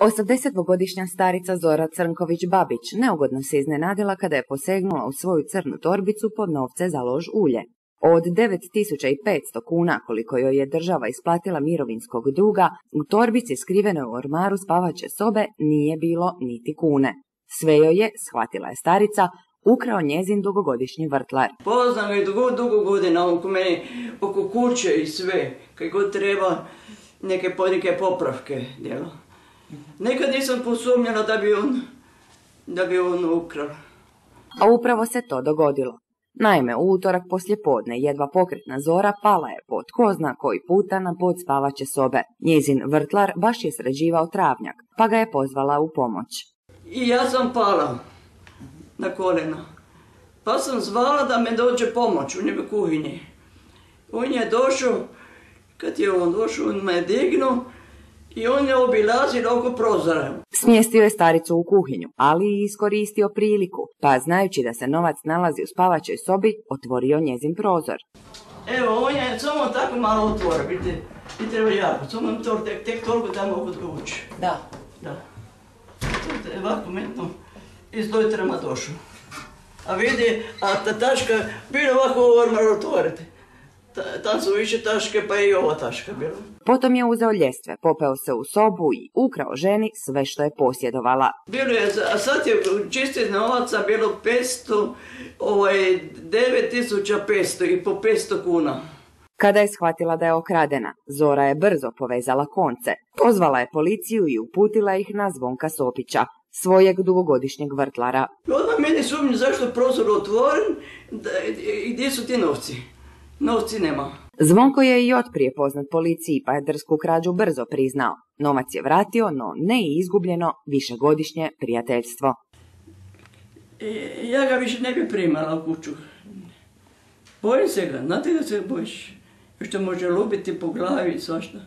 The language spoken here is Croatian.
80-godišnja starica Zora Crnković-Babić neugodno se iznenadila kada je posegnula u svoju crnu torbicu pod novce za lož ulje. Od 9500 kuna koliko joj je država isplatila mirovinskog duga, u torbici skrivenoj u ormaru spavaće sobe nije bilo niti kune. Sve joj je, shvatila je starica, ukrao njezin dugogodišnji vrtlar. Poznam i dugo, dugo godina, on ko meni oko kuće i sve, kaj god treba neke, neke popravke djelo. Nekad nisam posumnjala da bi on, da bi on ukrao. A upravo se to dogodilo. Naime, u utorak poslje podne jedva pokretna zora pala je pod ko zna koji puta na pod spavaće sobe. Njezin vrtlar baš je sređivao travnjak, pa ga je pozvala u pomoć. I ja sam pala na kolena. Pa sam zvala da me dođe pomoć u njebe kuhinji. On je došao, kad je on došao, on me je dignuo i on je obilazio oko prozora. Smjestio je staricu u kuhinju, ali i iskoristio priliku, pa znajući da se novac nalazi u spavaćoj sobi, otvorio njezin prozor. Evo, on je samo tako malo otvorio, vidite, i treba jako, samo to, tek, tek toliko da mogu ući. Da. Da. To je ovako metno iz dojtrama došao. A vidi, a ta taška, bilo ovako ormar otvoriti. Tam su više taške, pa i ova taška bila. Potom je uzeo ljestve, popeo se u sobu i ukrao ženi sve što je posjedovala. Bilo je, a sad je čistih novaca bilo 500, ovaj, 9500 i po 500 kuna. Kada je shvatila da je okradena, Zora je brzo povezala konce. Pozvala je policiju i uputila ih na Zvonka Sopića, svojeg dugogodišnjeg vrtlara. Odmah meni sumnju zašto je prozor otvoren i gdje su ti novci. Novci nema. Zvonko je i otprije poznat policiji, pa je drsku krađu brzo priznao. Novac je vratio, no ne i izgubljeno višegodišnje prijateljstvo. E, ja ga više ne bi primala u kuću. Bojim se ga, znate da se bojiš? Što može lubiti po glavi i svašta.